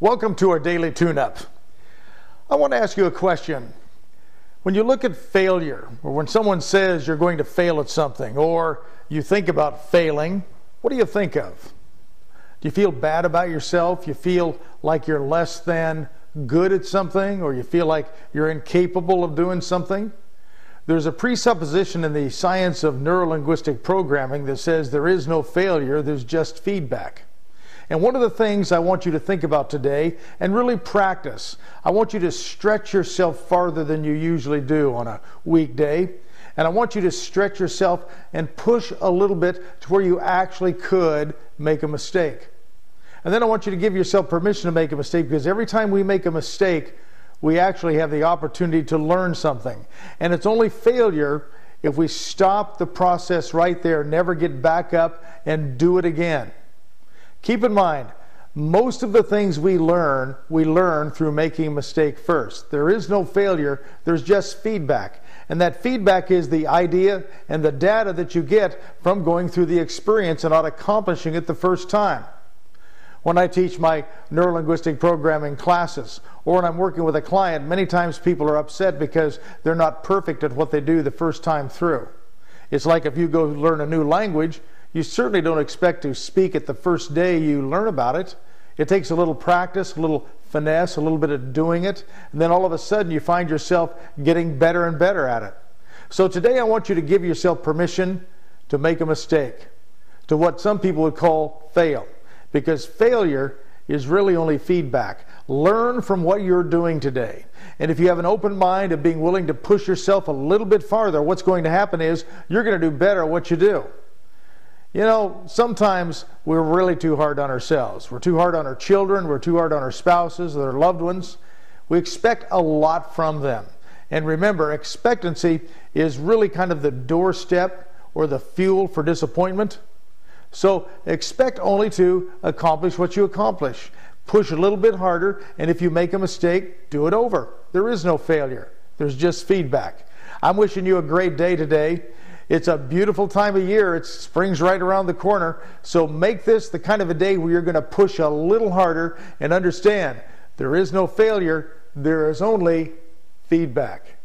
Welcome to our daily tune up. I want to ask you a question. When you look at failure, or when someone says you're going to fail at something, or you think about failing, what do you think of? Do you feel bad about yourself? You feel like you're less than good at something, or you feel like you're incapable of doing something? There's a presupposition in the science of neurolinguistic programming that says there is no failure, there's just feedback. And one of the things I want you to think about today and really practice, I want you to stretch yourself farther than you usually do on a weekday. And I want you to stretch yourself and push a little bit to where you actually could make a mistake. And then I want you to give yourself permission to make a mistake because every time we make a mistake, we actually have the opportunity to learn something. And it's only failure if we stop the process right there, never get back up and do it again. Keep in mind, most of the things we learn, we learn through making a mistake first. There is no failure, there's just feedback. And that feedback is the idea and the data that you get from going through the experience and not accomplishing it the first time. When I teach my neurolinguistic programming classes, or when I'm working with a client, many times people are upset because they're not perfect at what they do the first time through. It's like if you go learn a new language, you certainly don't expect to speak it the first day you learn about it. It takes a little practice, a little finesse, a little bit of doing it, and then all of a sudden you find yourself getting better and better at it. So today I want you to give yourself permission to make a mistake, to what some people would call fail, because failure is really only feedback. Learn from what you're doing today. And if you have an open mind of being willing to push yourself a little bit farther, what's going to happen is you're going to do better at what you do. You know, sometimes we're really too hard on ourselves. We're too hard on our children. We're too hard on our spouses, their loved ones. We expect a lot from them. And remember, expectancy is really kind of the doorstep or the fuel for disappointment. So expect only to accomplish what you accomplish. Push a little bit harder, and if you make a mistake, do it over. There is no failure, there's just feedback. I'm wishing you a great day today. It's a beautiful time of year. It's spring's right around the corner. So make this the kind of a day where you're going to push a little harder and understand there is no failure, there is only feedback.